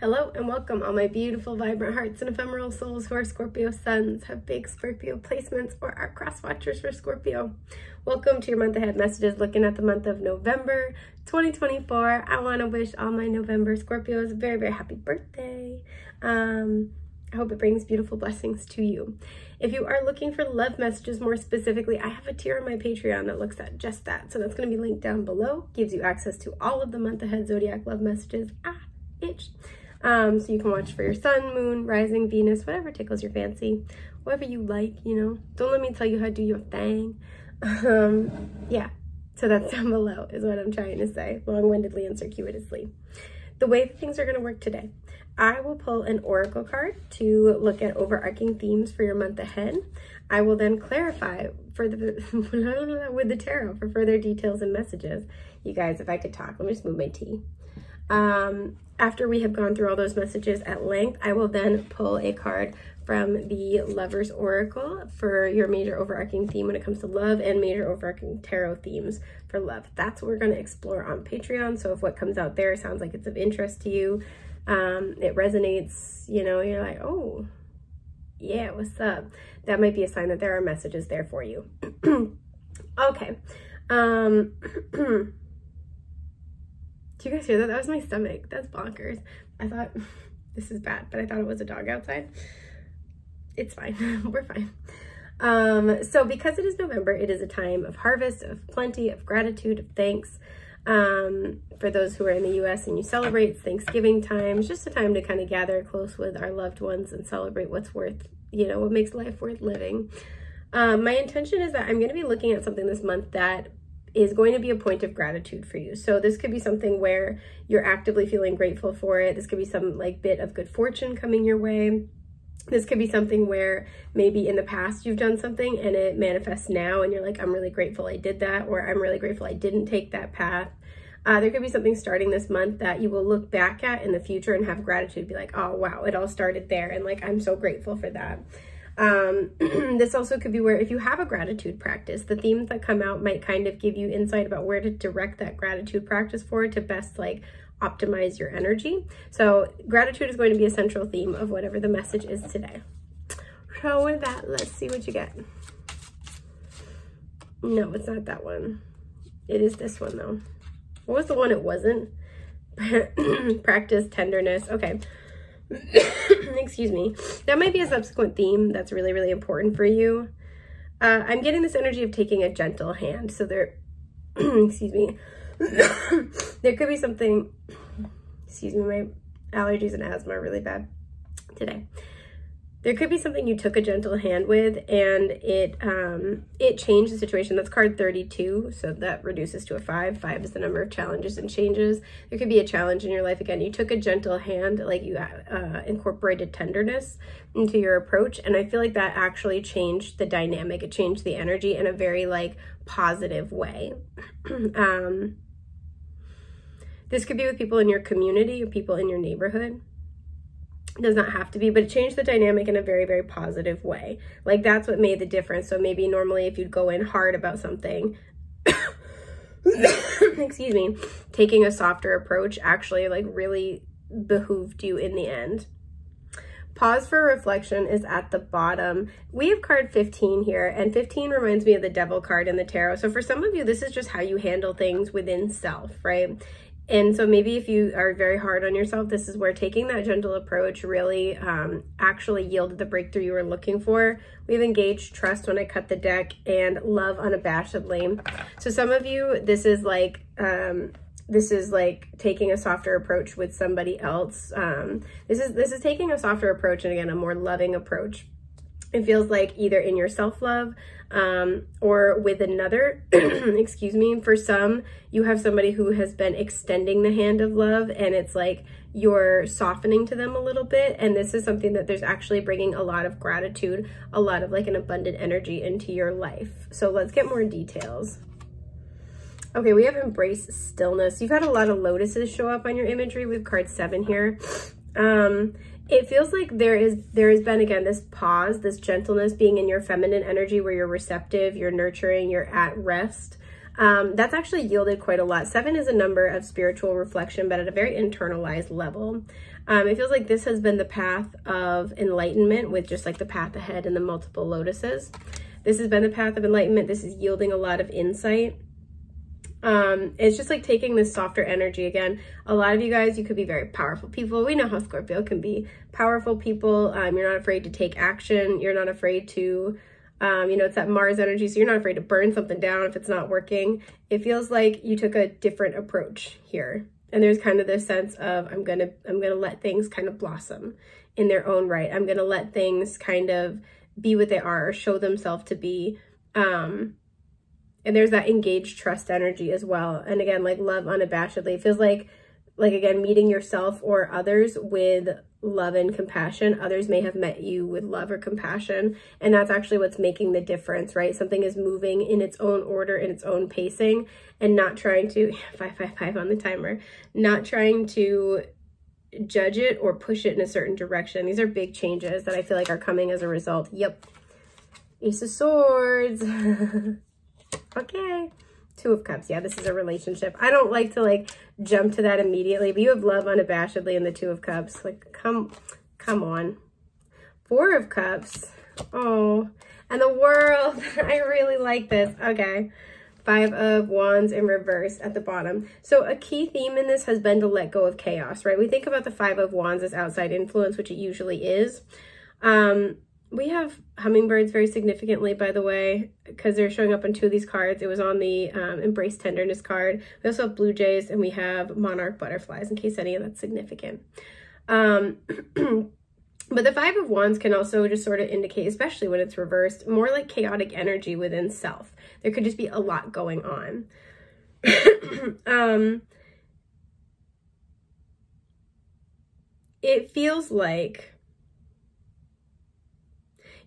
Hello and welcome all my beautiful, vibrant hearts and ephemeral souls who are Scorpio suns, have big Scorpio placements, or are cross watchers for Scorpio. Welcome to your month ahead messages looking at the month of November 2024. I want to wish all my November Scorpios a very, very happy birthday. Um, I hope it brings beautiful blessings to you. If you are looking for love messages more specifically, I have a tier on my Patreon that looks at just that. So that's going to be linked down below. Gives you access to all of the month ahead zodiac love messages. Ah, itch. Um, so you can watch for your sun, moon, rising, Venus, whatever tickles your fancy, whatever you like, you know. Don't let me tell you how to do your thing. Um, yeah, so that's down below is what I'm trying to say, long-windedly and circuitously. The way things are going to work today, I will pull an oracle card to look at overarching themes for your month ahead. I will then clarify for the with the tarot for further details and messages. You guys, if I could talk, let me just move my tea. Um, after we have gone through all those messages at length, I will then pull a card from the Lover's Oracle for your major overarching theme when it comes to love and major overarching tarot themes for love. That's what we're going to explore on Patreon. So if what comes out there sounds like it's of interest to you, um, it resonates, you know, you're like, oh, yeah, what's up? That might be a sign that there are messages there for you. okay. Um, Do you guys hear that? That was my stomach. That's bonkers. I thought, this is bad, but I thought it was a dog outside. It's fine. We're fine. Um, so because it is November, it is a time of harvest, of plenty, of gratitude, of thanks. Um, for those who are in the U.S. and you celebrate Thanksgiving time, it's just a time to kind of gather close with our loved ones and celebrate what's worth, you know, what makes life worth living. Um, my intention is that I'm going to be looking at something this month that is going to be a point of gratitude for you. So this could be something where you're actively feeling grateful for it. This could be some like bit of good fortune coming your way. This could be something where maybe in the past you've done something and it manifests now and you're like, I'm really grateful I did that, or I'm really grateful I didn't take that path. Uh, there could be something starting this month that you will look back at in the future and have gratitude, be like, oh, wow, it all started there. And like, I'm so grateful for that. Um, this also could be where if you have a gratitude practice, the themes that come out might kind of give you insight about where to direct that gratitude practice for to best like optimize your energy. So gratitude is going to be a central theme of whatever the message is today. So with that, let's see what you get. No, it's not that one. It is this one though. What was the one it wasn't? Practice tenderness. Okay. excuse me, that might be a subsequent theme that's really, really important for you. Uh, I'm getting this energy of taking a gentle hand. So there, excuse me, there could be something, excuse me, my allergies and asthma are really bad today there could be something you took a gentle hand with and it um, it changed the situation. That's card 32, so that reduces to a five. Five is the number of challenges and changes. There could be a challenge in your life again. You took a gentle hand, like you uh, incorporated tenderness into your approach, and I feel like that actually changed the dynamic. It changed the energy in a very like positive way. um, this could be with people in your community or people in your neighborhood does not have to be, but it changed the dynamic in a very, very positive way. Like that's what made the difference. So maybe normally if you'd go in hard about something, excuse me, taking a softer approach actually like really behooved you in the end. Pause for reflection is at the bottom. We have card 15 here, and 15 reminds me of the devil card in the tarot. So for some of you, this is just how you handle things within self, right? And so maybe if you are very hard on yourself, this is where taking that gentle approach really um, actually yielded the breakthrough you were looking for. We've engaged trust when I cut the deck and love unabashedly. So some of you, this is like, um, this is like taking a softer approach with somebody else. Um, this is this is taking a softer approach and again, a more loving approach it feels like either in your self-love um, or with another, excuse me, for some, you have somebody who has been extending the hand of love and it's like you're softening to them a little bit. And this is something that there's actually bringing a lot of gratitude, a lot of like an abundant energy into your life. So let's get more details. Okay, we have embrace stillness. You've had a lot of lotuses show up on your imagery with card seven here. Um, it feels like there is there has been again this pause this gentleness being in your feminine energy where you're receptive you're nurturing you're at rest um, that's actually yielded quite a lot. Seven is a number of spiritual reflection, but at a very internalized level. Um, it feels like this has been the path of enlightenment with just like the path ahead and the multiple lotuses. This has been the path of enlightenment. This is yielding a lot of insight. Um, it's just like taking this softer energy again. A lot of you guys, you could be very powerful people. We know how Scorpio can be powerful people. Um, you're not afraid to take action. You're not afraid to, um, you know, it's that Mars energy. So you're not afraid to burn something down if it's not working. It feels like you took a different approach here. And there's kind of this sense of, I'm going to, I'm going to let things kind of blossom in their own right. I'm going to let things kind of be what they are show themselves to be. Um, and there's that engaged trust energy as well. And again, like love unabashedly. It feels like, like again, meeting yourself or others with love and compassion. Others may have met you with love or compassion. And that's actually what's making the difference, right? Something is moving in its own order, in its own pacing, and not trying to, 555 on the timer, not trying to judge it or push it in a certain direction. These are big changes that I feel like are coming as a result. Yep. Ace of Swords. okay. Two of Cups. Yeah, this is a relationship. I don't like to like jump to that immediately, but you have love unabashedly in the Two of Cups. Like, come, come on. Four of Cups. Oh, and the world. I really like this. Okay. Five of Wands in reverse at the bottom. So a key theme in this has been to let go of chaos, right? We think about the Five of Wands as outside influence, which it usually is. Um, we have hummingbirds very significantly, by the way, because they're showing up on two of these cards. It was on the um, Embrace Tenderness card. We also have blue jays and we have monarch butterflies, in case any of that's significant. Um, but the Five of Wands can also just sort of indicate, especially when it's reversed, more like chaotic energy within self. There could just be a lot going on. um, it feels like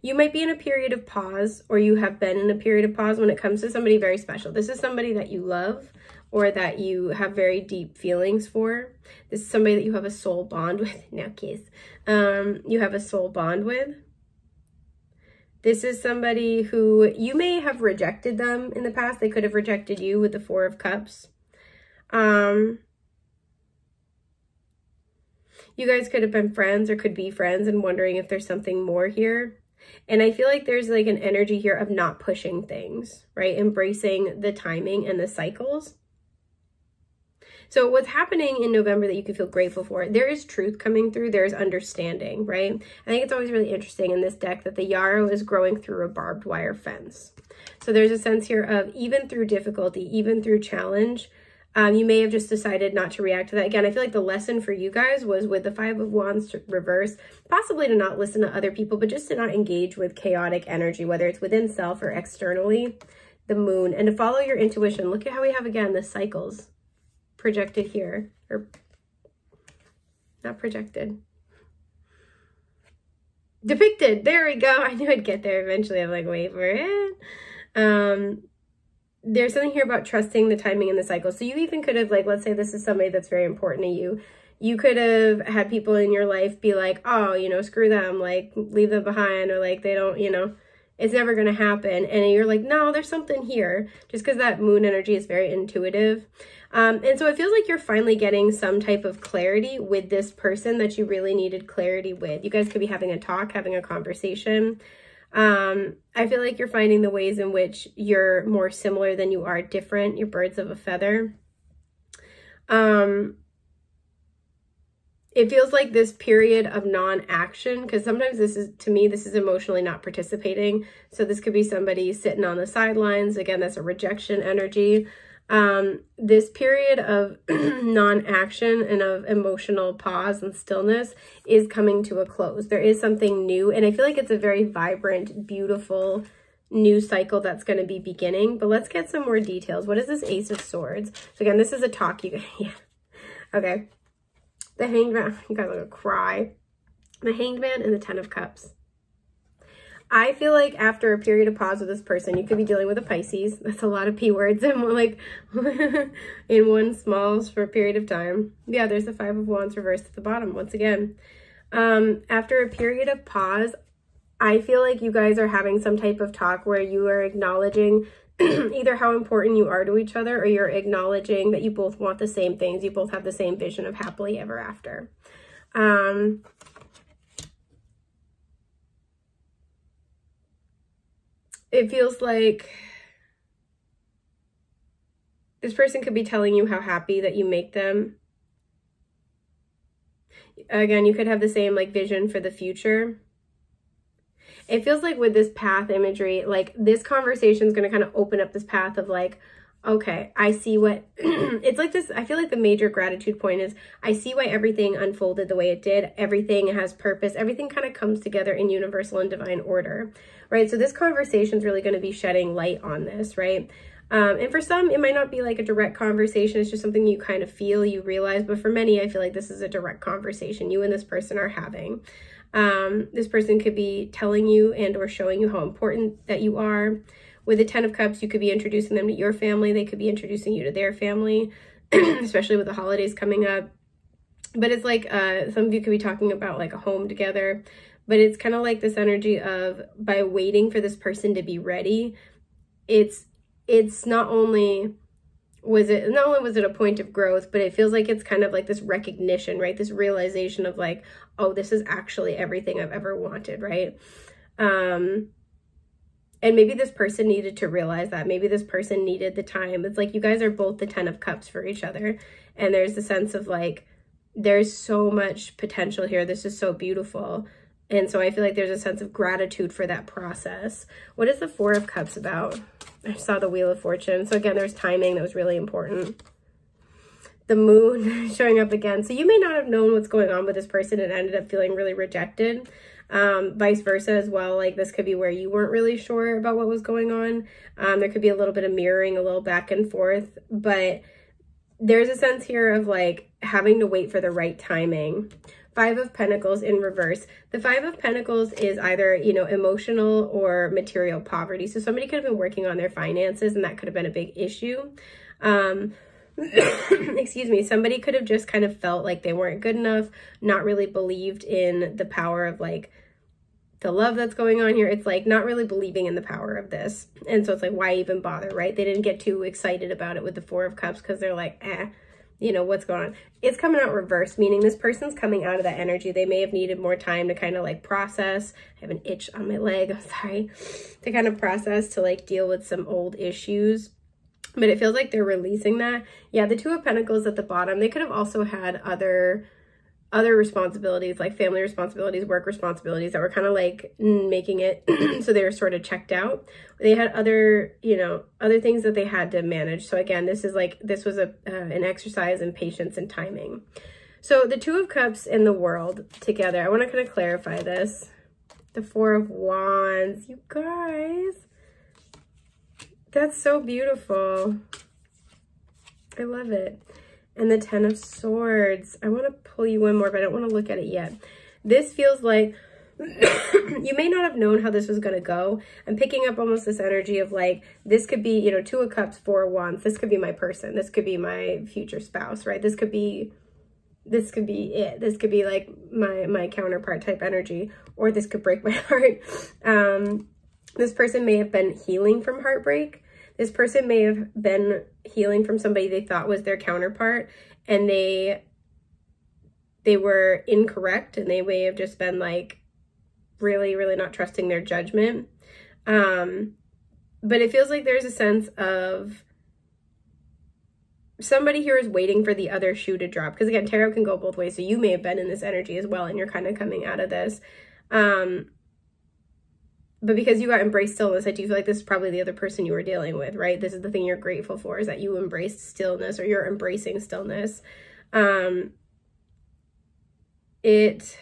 you might be in a period of pause or you have been in a period of pause when it comes to somebody very special. This is somebody that you love or that you have very deep feelings for. This is somebody that you have a soul bond with. Now, kiss. Um, you have a soul bond with. This is somebody who you may have rejected them in the past. They could have rejected you with the Four of Cups. Um, you guys could have been friends or could be friends and wondering if there's something more here. And I feel like there's like an energy here of not pushing things, right? Embracing the timing and the cycles. So what's happening in November that you can feel grateful for, there is truth coming through, there's understanding, right? I think it's always really interesting in this deck that the yarrow is growing through a barbed wire fence. So there's a sense here of even through difficulty, even through challenge, um, you may have just decided not to react to that. Again, I feel like the lesson for you guys was with the Five of Wands reverse, possibly to not listen to other people, but just to not engage with chaotic energy, whether it's within self or externally, the moon, and to follow your intuition. Look at how we have, again, the cycles projected here, or not projected, depicted. There we go. I knew I'd get there eventually. I'm like, wait for it. Um, there's something here about trusting the timing and the cycle. So you even could have, like, let's say this is somebody that's very important to you. You could have had people in your life be like, oh, you know, screw them, like, leave them behind, or like, they don't, you know, it's never going to happen. And you're like, no, there's something here, just because that moon energy is very intuitive. Um, and so it feels like you're finally getting some type of clarity with this person that you really needed clarity with. You guys could be having a talk, having a conversation. Um, I feel like you're finding the ways in which you're more similar than you are different. You're birds of a feather. Um, it feels like this period of non-action because sometimes this is to me this is emotionally not participating so this could be somebody sitting on the sidelines again that's a rejection energy um, this period of non-action and of emotional pause and stillness is coming to a close. There is something new, and I feel like it's a very vibrant, beautiful new cycle that's going to be beginning. But let's get some more details. What is this Ace of Swords? So again, this is a talk. You yeah. Okay. The Hanged Man. You guys are going to cry. The Hanged Man and the Ten of Cups. I feel like after a period of pause with this person, you could be dealing with a Pisces. That's a lot of P words and like in one small a period of time. Yeah, there's the Five of Wands reversed at the bottom once again. Um, after a period of pause, I feel like you guys are having some type of talk where you are acknowledging either how important you are to each other or you're acknowledging that you both want the same things. You both have the same vision of happily ever after. Um, it feels like this person could be telling you how happy that you make them. Again, you could have the same like vision for the future it feels like with this path imagery, like this conversation is going to kind of open up this path of like, okay, I see what it's like this. I feel like the major gratitude point is I see why everything unfolded the way it did. Everything has purpose. Everything kind of comes together in universal and divine order, right? So this conversation is really going to be shedding light on this, right? Um, and for some, it might not be like a direct conversation. It's just something you kind of feel, you realize. But for many, I feel like this is a direct conversation you and this person are having. Um, this person could be telling you and or showing you how important that you are. With the Ten of Cups, you could be introducing them to your family. They could be introducing you to their family, especially with the holidays coming up. But it's like uh, some of you could be talking about like a home together. But it's kind of like this energy of by waiting for this person to be ready, it's it's not only was it not only was it a point of growth but it feels like it's kind of like this recognition right? This realization of like oh this is actually everything i've ever wanted right? Um and maybe this person needed to realize that. Maybe this person needed the time. It's like you guys are both the 10 of cups for each other. And there's the sense of like there's so much potential here. This is so beautiful and so i feel like there's a sense of gratitude for that process what is the four of cups about I saw the Wheel of Fortune. So again, there's timing that was really important. The moon showing up again. So you may not have known what's going on with this person and ended up feeling really rejected. Um, vice versa as well. Like this could be where you weren't really sure about what was going on. Um, there could be a little bit of mirroring, a little back and forth, but there's a sense here of like having to wait for the right timing. Five of Pentacles in reverse. The Five of Pentacles is either, you know, emotional or material poverty. So somebody could have been working on their finances and that could have been a big issue. Um, excuse me, somebody could have just kind of felt like they weren't good enough, not really believed in the power of like the love that's going on here. It's like not really believing in the power of this. And so it's like, why even bother, right? They didn't get too excited about it with the Four of Cups because they're like, eh, you know, what's going on. It's coming out reverse, meaning this person's coming out of that energy. They may have needed more time to kind of like process. I have an itch on my leg, I'm sorry, to kind of process to like deal with some old issues. But it feels like they're releasing that. Yeah, the Two of Pentacles at the bottom, they could have also had other other responsibilities like family responsibilities, work responsibilities that were kind of like making it so they were sort of checked out. They had other, you know, other things that they had to manage. So again, this is like this was a uh, an exercise in patience and timing. So the 2 of cups in the world together. I want to kind of clarify this. The 4 of wands, you guys. That's so beautiful. I love it and the Ten of Swords. I want to pull you in more, but I don't want to look at it yet. This feels like you may not have known how this was going to go. I'm picking up almost this energy of like, this could be, you know, two of cups, four of wands. This could be my person. This could be my future spouse, right? This could be, this could be it. This could be like my, my counterpart type energy, or this could break my heart. Um, this person may have been healing from heartbreak this person may have been healing from somebody they thought was their counterpart and they they were incorrect and they may have just been like really really not trusting their judgment. Um but it feels like there's a sense of somebody here is waiting for the other shoe to drop. Because again tarot can go both ways so you may have been in this energy as well and you're kind of coming out of this. Um but because you got embraced stillness, I do feel like this is probably the other person you were dealing with, right? This is the thing you're grateful for is that you embraced stillness or you're embracing stillness. Um, it,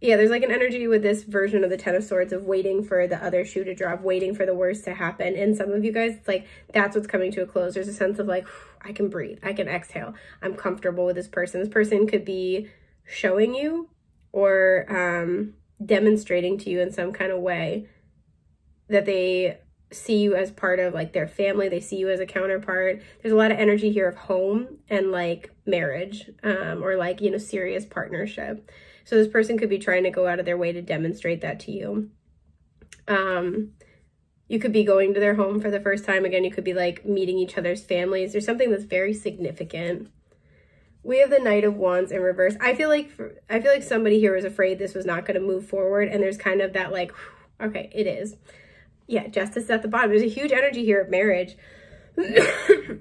yeah, there's like an energy with this version of the Ten of Swords of waiting for the other shoe to drop, waiting for the worst to happen. And some of you guys, it's like that's what's coming to a close. There's a sense of like, I can breathe, I can exhale, I'm comfortable with this person. This person could be showing you or, um, demonstrating to you in some kind of way that they see you as part of like their family they see you as a counterpart there's a lot of energy here of home and like marriage um, or like you know serious partnership so this person could be trying to go out of their way to demonstrate that to you um You could be going to their home for the first time. Again, you could be like meeting each other's families. There's something that's very significant. We have the Knight of Wands in reverse. I feel like I feel like somebody here was afraid this was not going to move forward, and there's kind of that like, okay, it is. Yeah, Justice at the bottom. There's a huge energy here of marriage.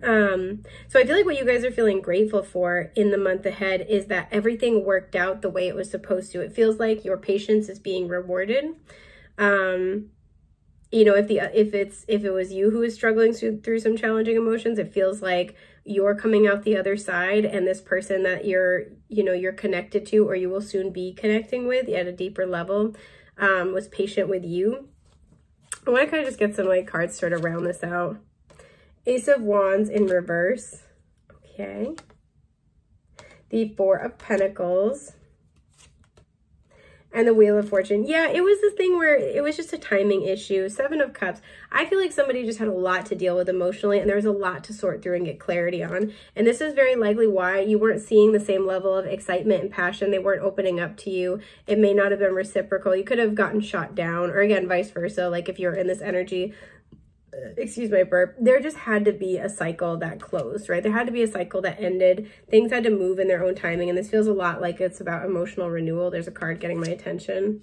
um, so I feel like what you guys are feeling grateful for in the month ahead is that everything worked out the way it was supposed to. It feels like your patience is being rewarded. Um, you know, if the if it's if it was you who was struggling through, through some challenging emotions, it feels like you're coming out the other side and this person that you're, you know, you're connected to or you will soon be connecting with at a deeper level um, was patient with you. I want to kind of just get some like cards sort of round this out. Ace of Wands in reverse. Okay. The Four of Pentacles. And the Wheel of Fortune. Yeah, it was this thing where it was just a timing issue. Seven of Cups. I feel like somebody just had a lot to deal with emotionally and there was a lot to sort through and get clarity on. And this is very likely why you weren't seeing the same level of excitement and passion. They weren't opening up to you. It may not have been reciprocal. You could have gotten shot down or again, vice versa. Like if you're in this energy excuse my burp, there just had to be a cycle that closed, right? There had to be a cycle that ended. Things had to move in their own timing. And this feels a lot like it's about emotional renewal. There's a card getting my attention.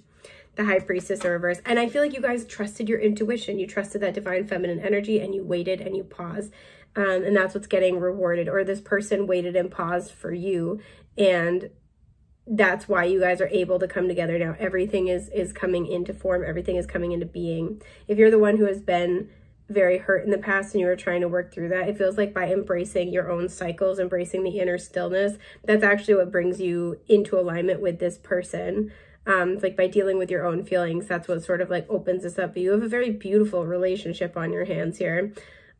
The High Priestess in reverse. And I feel like you guys trusted your intuition. You trusted that divine feminine energy and you waited and you paused. Um, and that's what's getting rewarded. Or this person waited and paused for you. And that's why you guys are able to come together now. Everything is is coming into form. Everything is coming into being. If you're the one who has been very hurt in the past and you were trying to work through that, it feels like by embracing your own cycles, embracing the inner stillness, that's actually what brings you into alignment with this person. Um, it's like by dealing with your own feelings, that's what sort of like opens this up. But You have a very beautiful relationship on your hands here.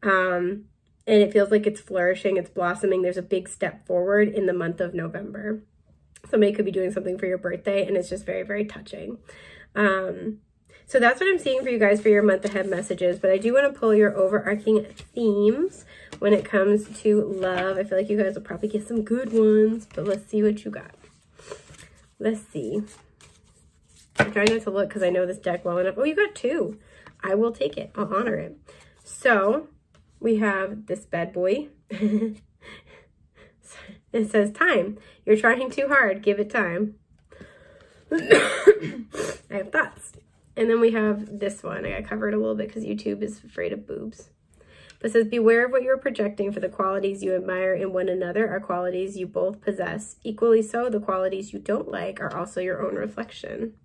Um, and it feels like it's flourishing, it's blossoming. There's a big step forward in the month of November. Somebody could be doing something for your birthday and it's just very, very touching. Um, so that's what I'm seeing for you guys for your month ahead messages. But I do want to pull your overarching themes when it comes to love. I feel like you guys will probably get some good ones, but let's see what you got. Let's see. I'm trying not to look because I know this deck well enough. Oh, you got two. I will take it. I'll honor it. So we have this bad boy. it says time. You're trying too hard. Give it time. I have thoughts. And then we have this one. I got covered a little bit because YouTube is afraid of boobs. But says, beware of what you're projecting for the qualities you admire in one another are qualities you both possess. Equally so, the qualities you don't like are also your own reflection.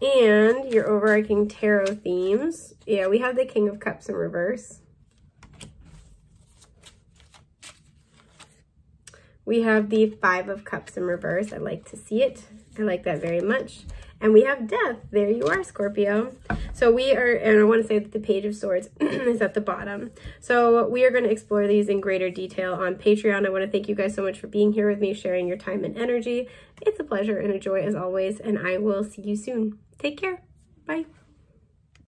And your overarching tarot themes. Yeah, we have the King of Cups in reverse. We have the Five of Cups in reverse. I like to see it. I like that very much. And we have death. There you are, Scorpio. So we are, and I want to say that the Page of Swords is at the bottom. So we are going to explore these in greater detail on Patreon. I want to thank you guys so much for being here with me, sharing your time and energy. It's a pleasure and a joy as always, and I will see you soon. Take care. Bye.